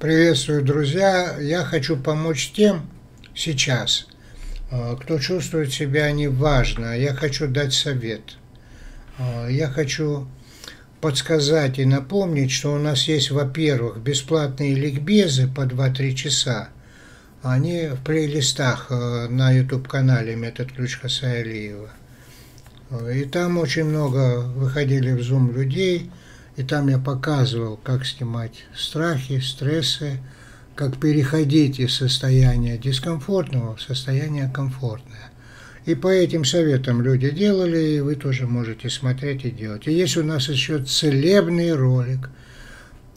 Приветствую, друзья! Я хочу помочь тем сейчас, э, кто чувствует себя неважно. Я хочу дать совет. Э, я хочу подсказать и напомнить, что у нас есть, во-первых, бесплатные ликбезы по 2-3 часа. Они в плейлистах э, на YouTube-канале «Метод Ключ Хасаилиева». И там очень много выходили в Zoom людей – и там я показывал, как снимать страхи, стрессы, как переходить из состояния дискомфортного в состояние комфортное. И по этим советам люди делали, и вы тоже можете смотреть и делать. И есть у нас еще целебный ролик,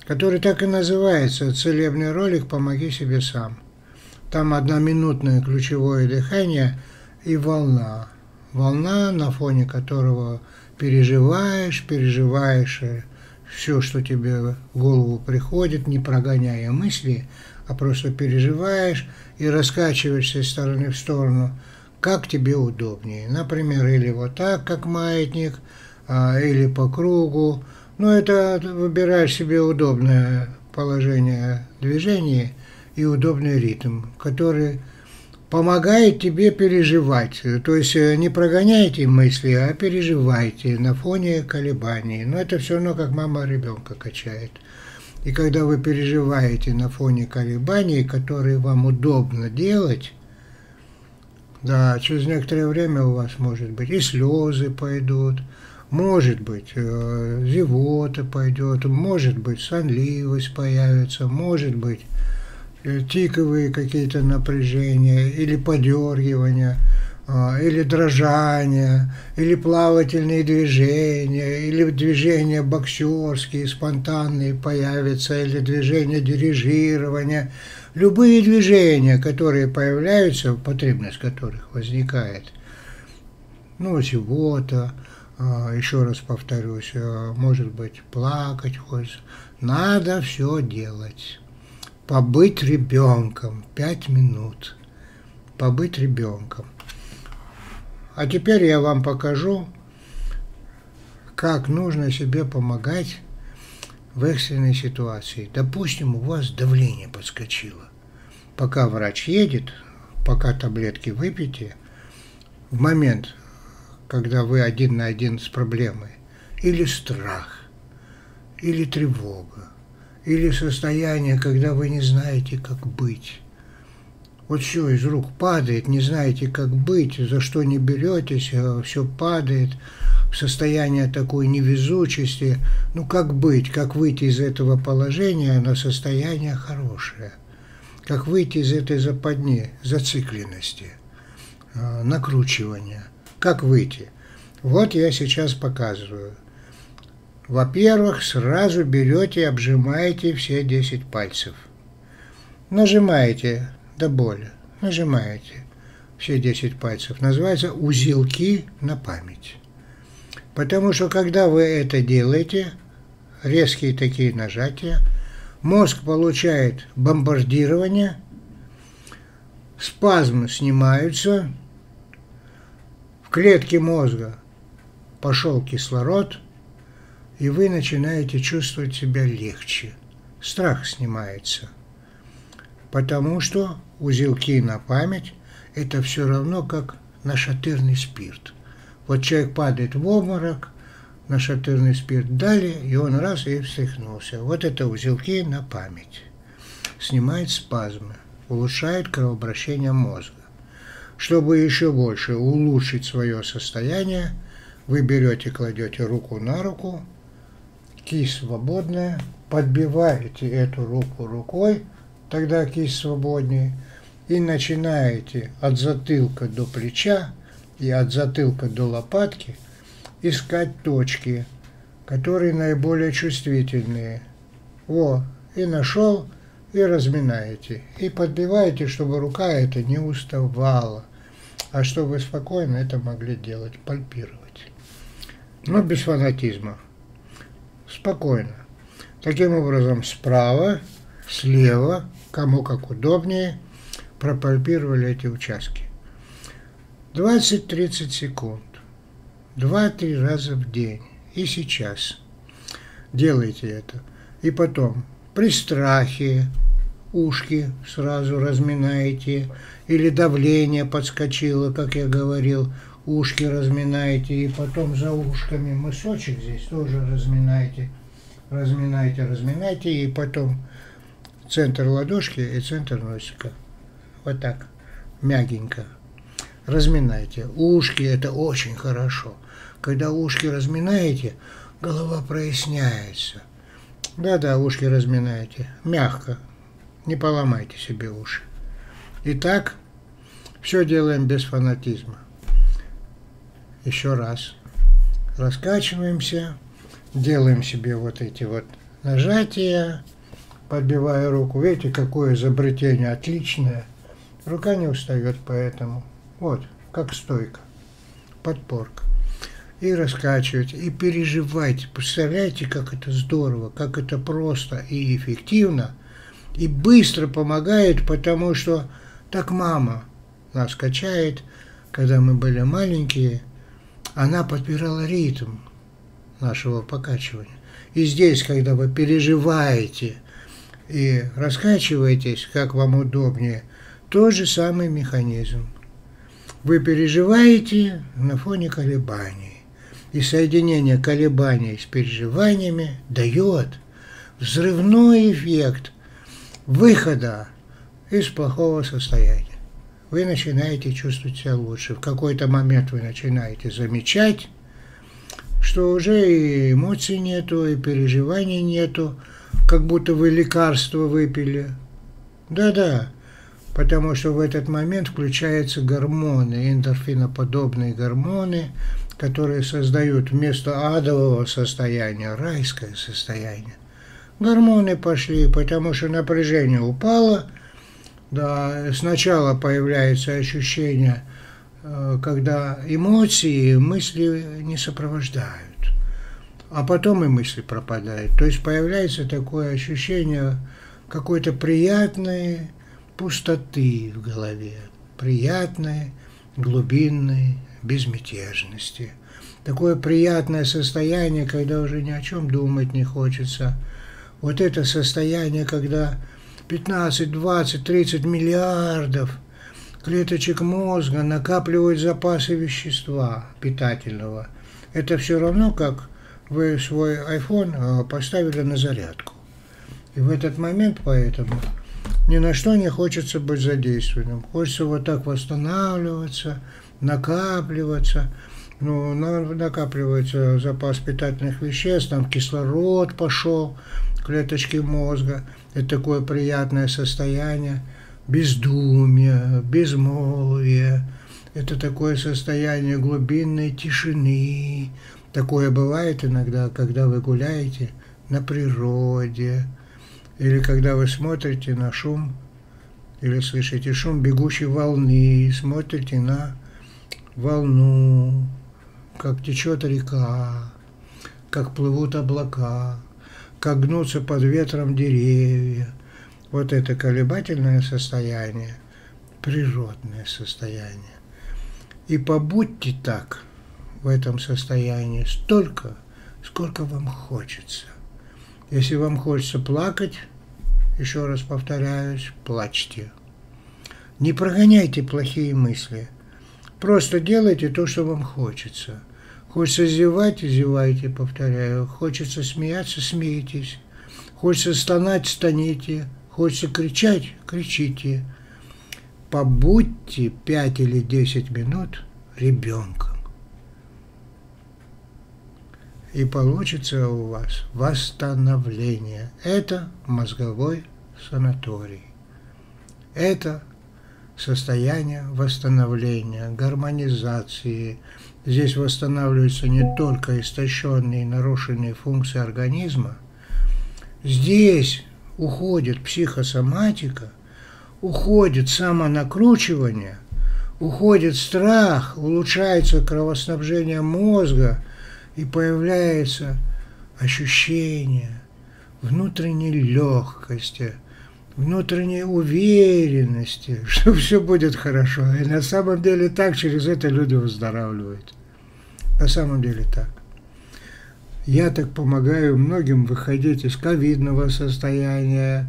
который так и называется «Целебный ролик «Помоги себе сам». Там одноминутное ключевое дыхание и волна. Волна, на фоне которого переживаешь, переживаешь, все, что тебе в голову приходит, не прогоняя мысли, а просто переживаешь и раскачиваешься из стороны в сторону, как тебе удобнее. Например, или вот так, как маятник, а, или по кругу. Но ну, это выбираешь себе удобное положение движения и удобный ритм, который помогает тебе переживать. То есть э, не прогоняйте мысли, а переживайте на фоне колебаний. Но это все равно как мама ребенка качает. И когда вы переживаете на фоне колебаний, которые вам удобно делать, да, через некоторое время у вас может быть и слезы пойдут, может быть, э, зевота пойдет, может быть, сонливость появится, может быть, тиковые какие-то напряжения или подергивания, а, или дрожания, или плавательные движения, или движения боксерские, спонтанные появятся, или движения дирижирования. Любые движения, которые появляются, потребность которых возникает. Ну, чего-то, а, еще раз повторюсь, а, может быть, плакать хочется. Надо все делать побыть ребенком пять минут. Побыть ребенком. А теперь я вам покажу, как нужно себе помогать в экстренной ситуации. Допустим, у вас давление подскочило. Пока врач едет, пока таблетки выпьете, в момент, когда вы один на один с проблемой, или страх, или тревога, или состояние, когда вы не знаете, как быть. Вот все из рук падает, не знаете, как быть, за что не беретесь, а все падает, состояние такой невезучести. Ну как быть, как выйти из этого положения на состояние хорошее? Как выйти из этой западни, зацикленности, а, накручивания? Как выйти? Вот я сейчас показываю. Во-первых, сразу берете и обжимаете все 10 пальцев. Нажимаете до боли, нажимаете все 10 пальцев. Называется узелки на память. Потому что когда вы это делаете, резкие такие нажатия, мозг получает бомбардирование, спазмы снимаются, в клетке мозга пошел кислород – и вы начинаете чувствовать себя легче. Страх снимается. Потому что узелки на память – это все равно как нашатырный спирт. Вот человек падает в обморок, нашатырный спирт дали, и он раз и встряхнулся. Вот это узелки на память. Снимает спазмы, улучшает кровообращение мозга. Чтобы еще больше улучшить свое состояние, вы берете, кладете руку на руку, кисть свободная, подбиваете эту руку рукой, тогда кисть свободнее, и начинаете от затылка до плеча и от затылка до лопатки искать точки, которые наиболее чувствительные. Во, и нашел, и разминаете. И подбиваете, чтобы рука эта не уставала, а чтобы спокойно это могли делать, пальпировать. Но без фанатизма спокойно. Таким образом, справа, слева, кому как удобнее, пропальпировали эти участки. 20-30 секунд. 2-3 раза в день. И сейчас. Делайте это. И потом, при страхе, ушки сразу разминаете, или давление подскочило, как я говорил, ушки разминаете, и потом за ушками мысочек здесь тоже разминаете, разминаете, разминаете, и потом центр ладошки и центр носика. Вот так, мягенько. Разминайте. Ушки это очень хорошо. Когда ушки разминаете, голова проясняется. Да-да, ушки разминаете. Мягко. Не поломайте себе уши. Итак, все делаем без фанатизма. Еще раз. Раскачиваемся, делаем себе вот эти вот нажатия, подбивая руку. Видите, какое изобретение отличное. Рука не устает поэтому. Вот, как стойка, подпорка. И раскачивайте, и переживайте. Представляете, как это здорово, как это просто и эффективно, и быстро помогает, потому что так мама нас качает, когда мы были маленькие, она подбирала ритм нашего покачивания. И здесь, когда вы переживаете и раскачиваетесь, как вам удобнее, тот же самый механизм. Вы переживаете на фоне колебаний. И соединение колебаний с переживаниями дает взрывной эффект выхода из плохого состояния вы начинаете чувствовать себя лучше. В какой-то момент вы начинаете замечать, что уже и эмоций нету, и переживаний нету, как будто вы лекарство выпили. Да-да, потому что в этот момент включаются гормоны, эндорфиноподобные гормоны, которые создают вместо адового состояния райское состояние. Гормоны пошли, потому что напряжение упало – да, сначала появляется ощущение, э, когда эмоции, мысли не сопровождают, а потом и мысли пропадают. То есть появляется такое ощущение какой-то приятной пустоты в голове, приятной, глубинной безмятежности. Такое приятное состояние, когда уже ни о чем думать не хочется. Вот это состояние, когда 15, 20, 30 миллиардов клеточек мозга накапливают запасы вещества питательного. Это все равно, как вы свой iPhone а, поставили на зарядку. И в этот момент поэтому ни на что не хочется быть задействованным. Хочется вот так восстанавливаться, накапливаться. Ну, накапливается запас питательных веществ, там кислород пошел, клеточки мозга. Это такое приятное состояние бездумия, безмолвия. Это такое состояние глубинной тишины. Такое бывает иногда, когда вы гуляете на природе, или когда вы смотрите на шум, или слышите шум бегущей волны, смотрите на волну, как течет река, как плывут облака, как гнутся под ветром деревья. Вот это колебательное состояние, природное состояние. И побудьте так в этом состоянии столько, сколько вам хочется. Если вам хочется плакать, еще раз повторяюсь, плачьте. Не прогоняйте плохие мысли. Просто делайте то, что вам хочется – Хочется зевать, зевайте, повторяю. Хочется смеяться, смейтесь. Хочется стонать, стоните. Хочется кричать, кричите. Побудьте пять или десять минут ребенком. И получится у вас восстановление. Это мозговой санаторий. Это состояние восстановления, гармонизации, Здесь восстанавливаются не только истощенные и нарушенные функции организма, здесь уходит психосоматика, уходит самонакручивание, уходит страх, улучшается кровоснабжение мозга и появляется ощущение внутренней легкости, внутренней уверенности, что все будет хорошо. И на самом деле так через это люди выздоравливают. На самом деле так. Я так помогаю многим выходить из ковидного состояния,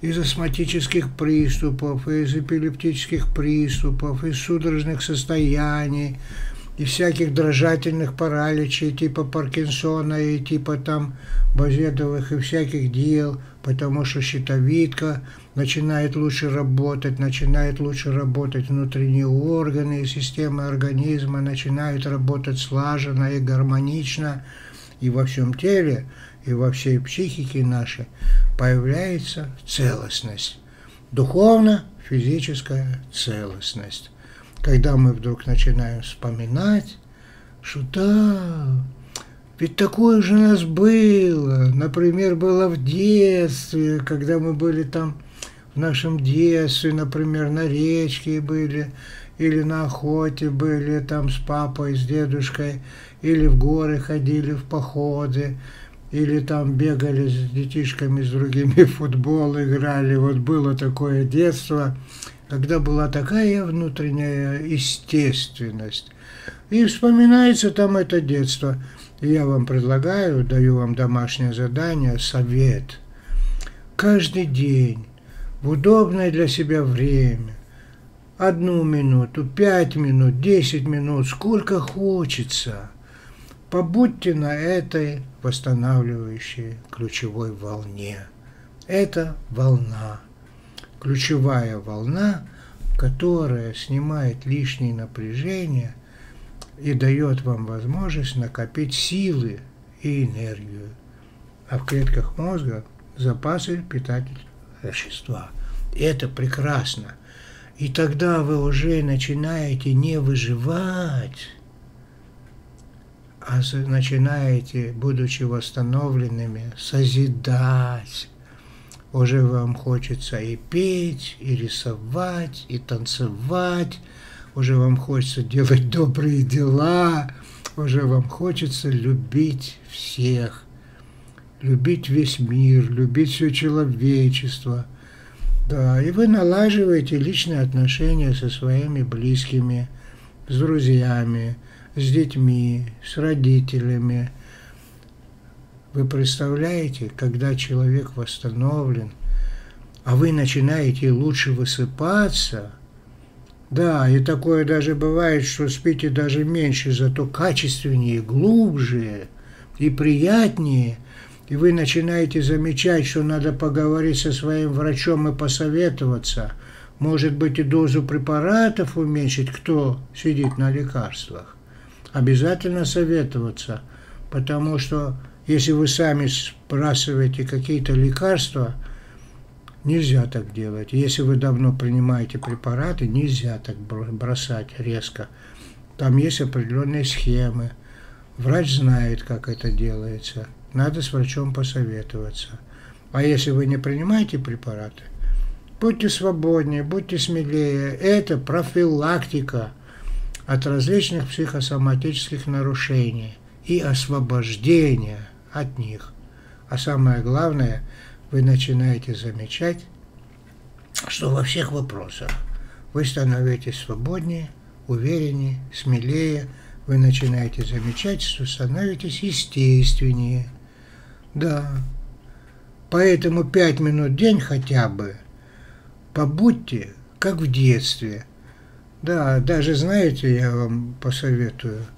из астматических приступов, из эпилептических приступов, из судорожных состояний, и всяких дрожательных параличей типа Паркинсона и типа там базедовых и всяких дел, потому что щитовидка начинает лучше работать, начинает лучше работать внутренние органы и системы организма, начинают работать слаженно и гармонично, и во всем теле, и во всей психике нашей появляется целостность. Духовно-физическая целостность когда мы вдруг начинаем вспоминать, что да, ведь такое же у нас было. Например, было в детстве, когда мы были там в нашем детстве, например, на речке были, или на охоте были там с папой, с дедушкой, или в горы ходили в походы, или там бегали с детишками, с другими в футбол играли. Вот было такое детство когда была такая внутренняя естественность. И вспоминается там это детство. Я вам предлагаю, даю вам домашнее задание, совет. Каждый день, в удобное для себя время, одну минуту, пять минут, десять минут, сколько хочется, побудьте на этой восстанавливающей ключевой волне. Это волна ключевая волна, которая снимает лишнее напряжение и дает вам возможность накопить силы и энергию. А в клетках мозга запасы питательного вещества. И это прекрасно. И тогда вы уже начинаете не выживать, а начинаете, будучи восстановленными, созидать, уже вам хочется и петь, и рисовать, и танцевать, уже вам хочется делать добрые дела, уже вам хочется любить всех, любить весь мир, любить все человечество. Да, и вы налаживаете личные отношения со своими близкими, с друзьями, с детьми, с родителями, вы представляете, когда человек восстановлен, а вы начинаете лучше высыпаться, да, и такое даже бывает, что спите даже меньше, зато качественнее, глубже и приятнее, и вы начинаете замечать, что надо поговорить со своим врачом и посоветоваться, может быть и дозу препаратов уменьшить, кто сидит на лекарствах. Обязательно советоваться, потому что если вы сами сбрасываете какие-то лекарства, нельзя так делать. Если вы давно принимаете препараты, нельзя так бросать резко. Там есть определенные схемы. Врач знает, как это делается. Надо с врачом посоветоваться. А если вы не принимаете препараты, будьте свободнее, будьте смелее. Это профилактика от различных психосоматических нарушений и освобождение – от них. А самое главное, вы начинаете замечать, что во всех вопросах вы становитесь свободнее, увереннее, смелее, вы начинаете замечать, что становитесь естественнее. Да, поэтому пять минут в день хотя бы побудьте, как в детстве. Да, даже знаете, я вам посоветую –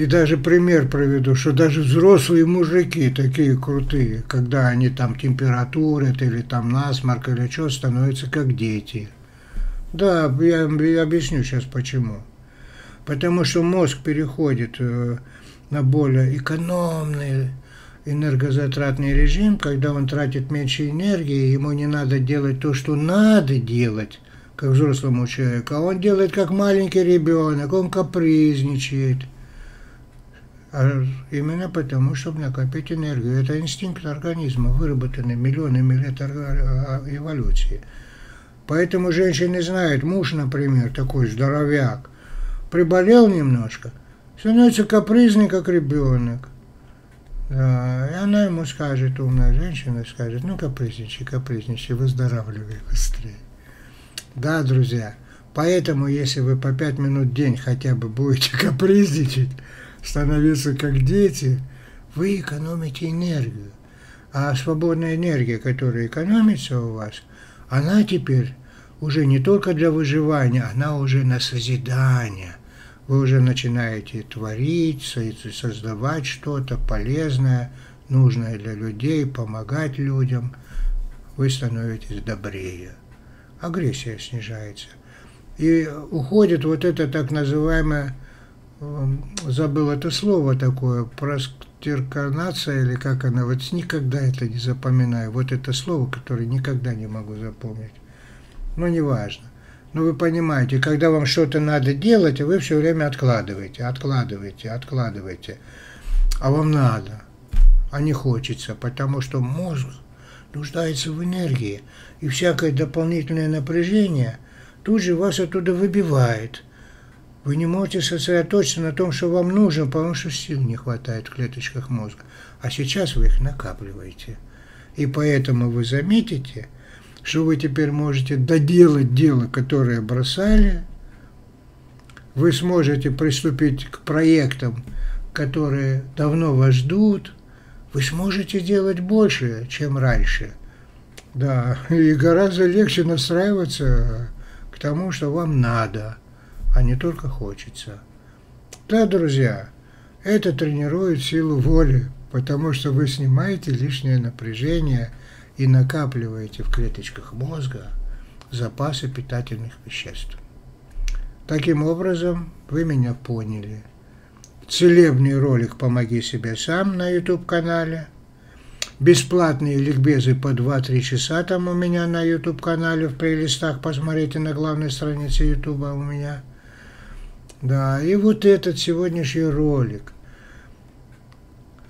и даже пример проведу, что даже взрослые мужики такие крутые, когда они там температурят или там насморк или что, становятся как дети. Да, я, я объясню сейчас почему. Потому что мозг переходит э, на более экономный энергозатратный режим, когда он тратит меньше энергии, ему не надо делать то, что надо делать, как взрослому человеку, а он делает как маленький ребенок, он капризничает – а именно потому, чтобы накопить энергию. Это инстинкт организма, выработанный миллионами лет а, эволюции. Поэтому женщины знают, муж, например, такой здоровяк, приболел немножко, становится капризный, как ребенок. Да, и она ему скажет, умная женщина скажет, ну капризничай, капризничай, выздоравливай быстрее. Да, друзья, поэтому если вы по пять минут в день хотя бы будете капризничать, становиться как дети, вы экономите энергию. А свободная энергия, которая экономится у вас, она теперь уже не только для выживания, она уже на созидание. Вы уже начинаете творить, создавать что-то полезное, нужное для людей, помогать людям. Вы становитесь добрее. Агрессия снижается. И уходит вот это так называемое, забыл это слово такое, простерканация или как она, вот никогда это не запоминаю. Вот это слово, которое никогда не могу запомнить. Но неважно. Но вы понимаете, когда вам что-то надо делать, вы все время откладываете, откладываете, откладываете. А вам надо, а не хочется, потому что мозг нуждается в энергии, и всякое дополнительное напряжение – тут же вас оттуда выбивает. Вы не можете сосредоточиться на том, что вам нужно, потому что сил не хватает в клеточках мозга. А сейчас вы их накапливаете. И поэтому вы заметите, что вы теперь можете доделать дело, которое бросали. Вы сможете приступить к проектам, которые давно вас ждут. Вы сможете делать больше, чем раньше. Да, и гораздо легче настраиваться тому, что вам надо, а не только хочется. Да, друзья, это тренирует силу воли, потому что вы снимаете лишнее напряжение и накапливаете в клеточках мозга запасы питательных веществ. Таким образом, вы меня поняли. Целебный ролик «Помоги себе сам» на YouTube-канале – бесплатные ликбезы по 2-3 часа там у меня на YouTube-канале в плейлистах. Посмотрите на главной странице YouTube у меня. Да, и вот этот сегодняшний ролик.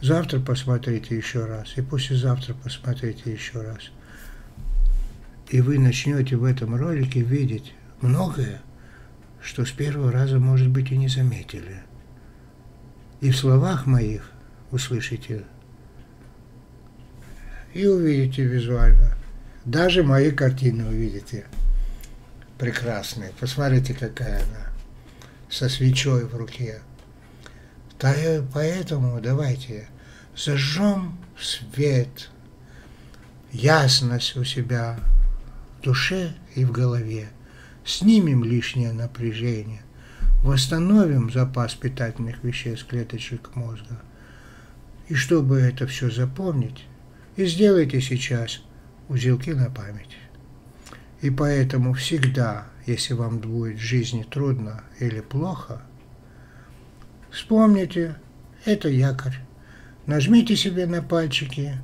Завтра посмотрите еще раз, и послезавтра посмотрите еще раз. И вы начнете в этом ролике видеть многое, что с первого раза, может быть, и не заметили. И в словах моих услышите и увидите визуально. Даже мои картины увидите. Прекрасные. Посмотрите, какая она. Со свечой в руке. Поэтому давайте зажжем свет, ясность у себя в душе и в голове. Снимем лишнее напряжение. Восстановим запас питательных веществ клеточек мозга. И чтобы это все запомнить, и сделайте сейчас узелки на память. И поэтому всегда, если вам будет в жизни трудно или плохо, вспомните, это якорь. Нажмите себе на пальчики,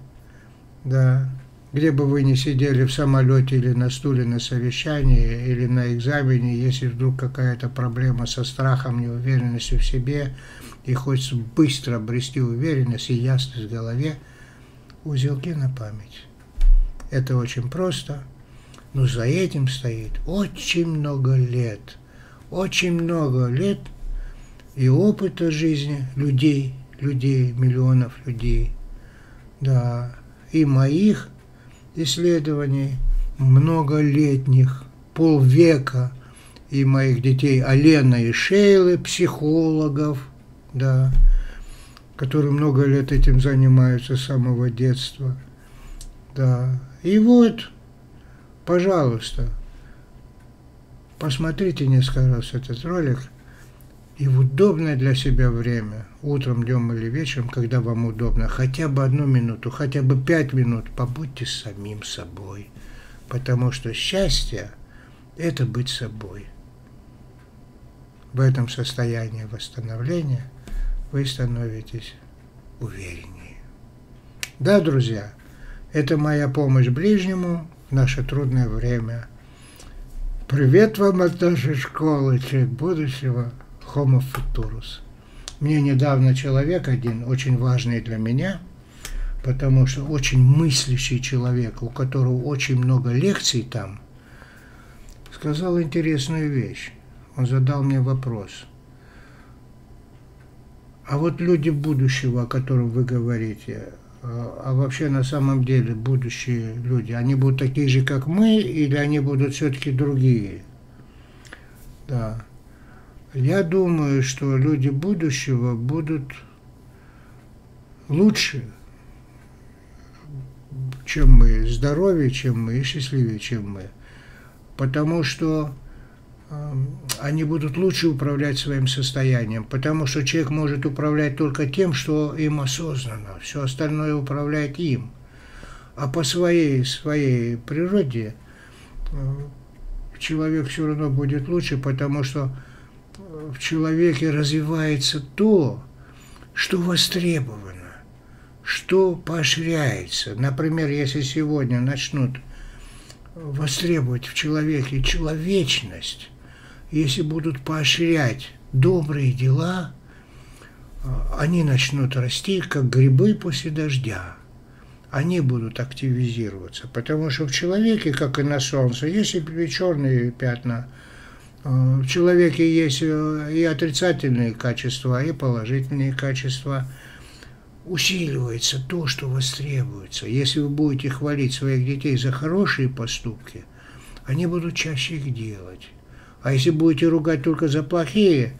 да, где бы вы ни сидели в самолете или на стуле на совещании или на экзамене, если вдруг какая-то проблема со страхом, неуверенностью в себе, и хочется быстро обрести уверенность и ясность в голове, узелки на память. Это очень просто, но за этим стоит очень много лет, очень много лет и опыта жизни людей, людей, миллионов людей, да, и моих исследований многолетних, полвека, и моих детей Алена и Шейлы, психологов, да, которые много лет этим занимаются с самого детства. Да. И вот, пожалуйста, посмотрите несколько раз этот ролик и в удобное для себя время, утром, днем или вечером, когда вам удобно, хотя бы одну минуту, хотя бы пять минут, побудьте самим собой. Потому что счастье – это быть собой. В этом состоянии восстановления – вы становитесь увереннее. Да, друзья, это моя помощь ближнему в наше трудное время. Привет вам от нашей школы, человек будущего, Homo Futurus. Мне недавно человек один, очень важный для меня, потому что очень мыслящий человек, у которого очень много лекций там, сказал интересную вещь. Он задал мне вопрос – а вот люди будущего, о которых вы говорите, а, вообще на самом деле будущие люди, они будут такие же, как мы, или они будут все-таки другие? Да. Я думаю, что люди будущего будут лучше, чем мы, здоровее, чем мы, и счастливее, чем мы. Потому что они будут лучше управлять своим состоянием, потому что человек может управлять только тем, что им осознанно, все остальное управляет им. А по своей, своей природе э, человек все равно будет лучше, потому что в человеке развивается то, что востребовано, что поощряется. Например, если сегодня начнут востребовать в человеке человечность, если будут поощрять добрые дела, они начнут расти, как грибы после дождя. Они будут активизироваться, потому что в человеке, как и на солнце, есть и черные пятна – Э, в человеке есть э, и отрицательные качества, и положительные качества. Усиливается то, что востребуется. Если вы будете хвалить своих детей за хорошие поступки, они будут чаще их делать. А если будете ругать только за плохие,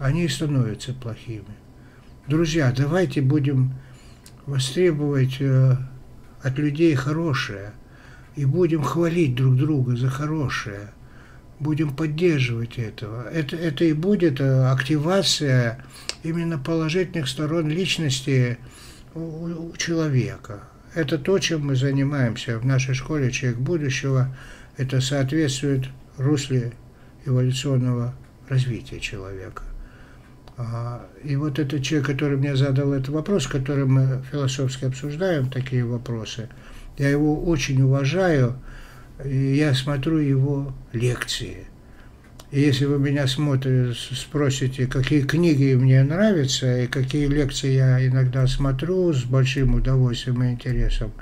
они становятся плохими. Друзья, давайте будем востребовать э, от людей хорошее и будем хвалить друг друга за хорошее – будем поддерживать этого. Это, это и будет э, активация именно положительных сторон личности у, у человека. Это то, чем мы занимаемся в нашей школе «Человек будущего». Это соответствует русле эволюционного развития человека. А, и вот этот человек, который мне задал этот вопрос, который мы философски обсуждаем, такие вопросы, я его очень уважаю, я смотрю его лекции. И если вы меня смотрите, спросите, какие книги мне нравятся и какие лекции я иногда смотрю с большим удовольствием и интересом,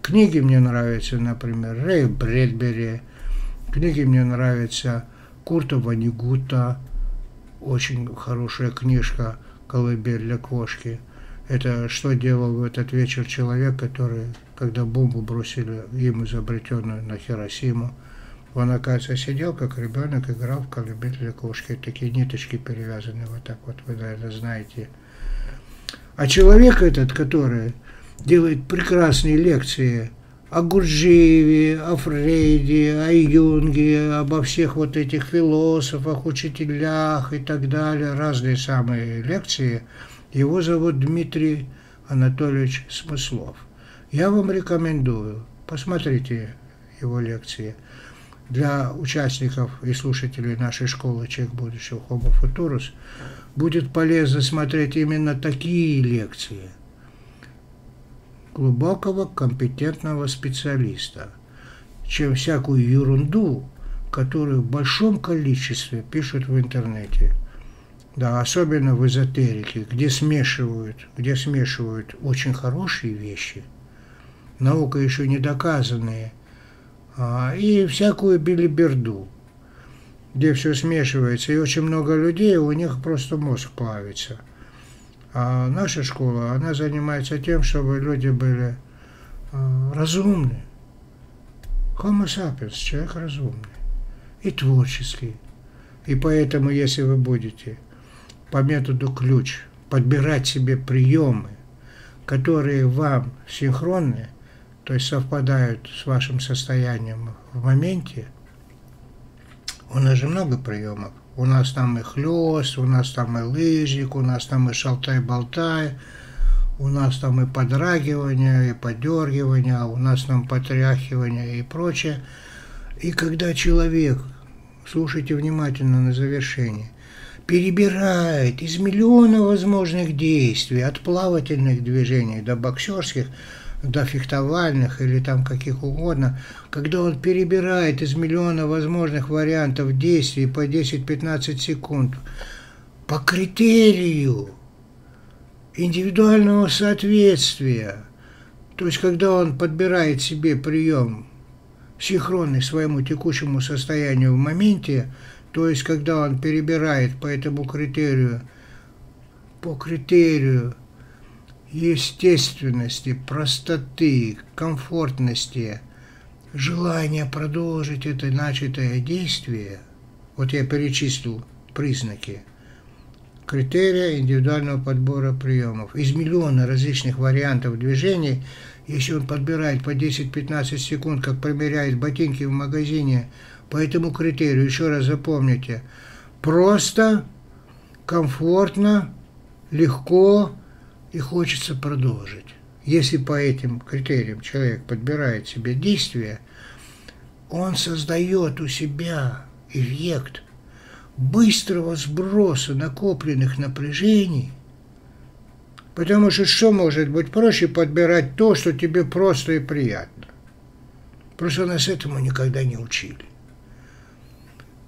книги мне нравятся, например, Рэй Брэдбери, книги мне нравятся Курта Ванигута, очень хорошая книжка «Колыбель для кошки». Это что делал в этот вечер человек, который когда бомбу бросили им изобретенную на Хиросиму. Он, оказывается, сидел, как ребенок, играл в колыбель кошки. Такие ниточки перевязаны вот так вот, вы, наверное, знаете. А человек этот, который делает прекрасные лекции о Гурджиеве, о Фрейде, о Юнге, обо всех вот этих философах, учителях и так далее, разные самые лекции. Его зовут Дмитрий Анатольевич Смыслов – я вам рекомендую, посмотрите его лекции. Для участников и слушателей нашей школы «Человек будущего. Homo Futurus» будет полезно смотреть именно такие лекции глубокого компетентного специалиста, чем всякую ерунду, которую в большом количестве пишут в интернете. Да, особенно в эзотерике, где смешивают, где смешивают очень хорошие вещи – наука еще не доказанные, а, и всякую билиберду, где все смешивается, и очень много людей, у них просто мозг плавится. А наша школа, она занимается тем, чтобы люди были а, разумны. Homo sapiens, человек разумный и творческий. И поэтому, если вы будете по методу ключ подбирать себе приемы, которые вам синхронны, то есть совпадают с вашим состоянием в моменте, у нас же много приемов. У нас там и хлест, у нас там и лыжник, у нас там и шалтай-болтай, у нас там и подрагивание, и подергивание, у нас там потряхивание и прочее. И когда человек, слушайте внимательно на завершение, перебирает из миллиона возможных действий, от плавательных движений до боксерских, до фехтовальных или там каких угодно, когда он перебирает из миллиона возможных вариантов действий по 10-15 секунд по критерию индивидуального соответствия, то есть когда он подбирает себе прием синхронный своему текущему состоянию в моменте, то есть когда он перебирает по этому критерию, по критерию естественности, простоты, комфортности, желания продолжить это начатое действие, вот я перечислил признаки, критерия индивидуального подбора приемов. Из миллиона различных вариантов движений Если он подбирает по 10-15 секунд, как примеряет ботинки в магазине, по этому критерию, еще раз запомните, просто, комфортно, легко и хочется продолжить. Если по этим критериям человек подбирает себе действия, он создает у себя эффект быстрого сброса накопленных напряжений, потому что что может быть проще подбирать то, что тебе просто и приятно. Просто нас этому никогда не учили.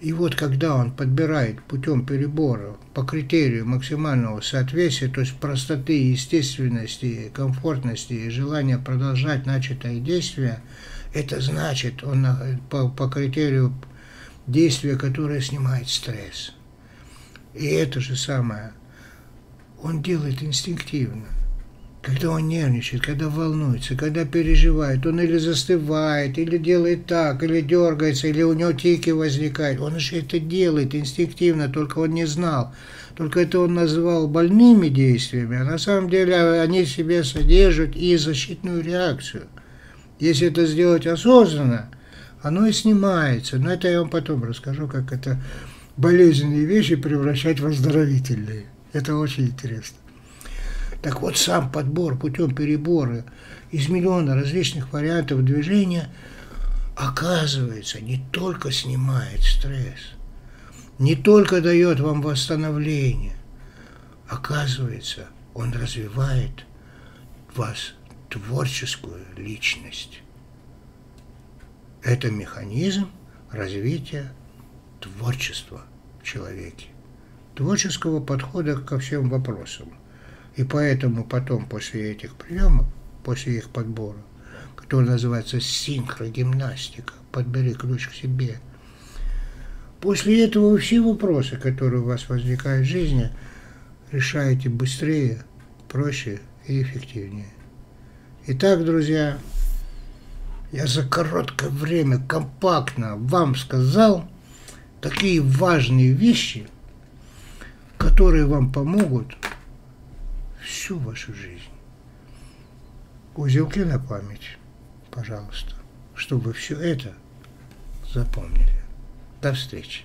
И вот когда он подбирает путем перебора по критерию максимального соответствия, то есть простоты, естественности, комфортности и желания продолжать начатое действие, это значит, он по, по критерию действия, которое снимает стресс. И это же самое он делает инстинктивно – когда он нервничает, когда волнуется, когда переживает, он или застывает, или делает так, или дергается, или у него тики возникают. Он же это делает инстинктивно, только он не знал. Только это он называл больными действиями, а на самом деле они в себе содержат и защитную реакцию. Если это сделать осознанно, оно и снимается. Но это я вам потом расскажу, как это болезненные вещи превращать в оздоровительные. Это очень интересно. Так вот, сам подбор путем перебора из миллиона различных вариантов движения оказывается не только снимает стресс, не только дает вам восстановление, оказывается, он развивает вас творческую личность. Это механизм развития творчества в человеке, творческого подхода ко всем вопросам – и поэтому потом, после этих приемов, после их подбора, который называется синхрогимнастика, подбери ключ к себе, после этого все вопросы, которые у вас возникают в жизни, решаете быстрее, проще и эффективнее. Итак, друзья, я за короткое время компактно вам сказал такие важные вещи, которые вам помогут всю вашу жизнь. Узелки на память, пожалуйста, чтобы все это запомнили. До встречи.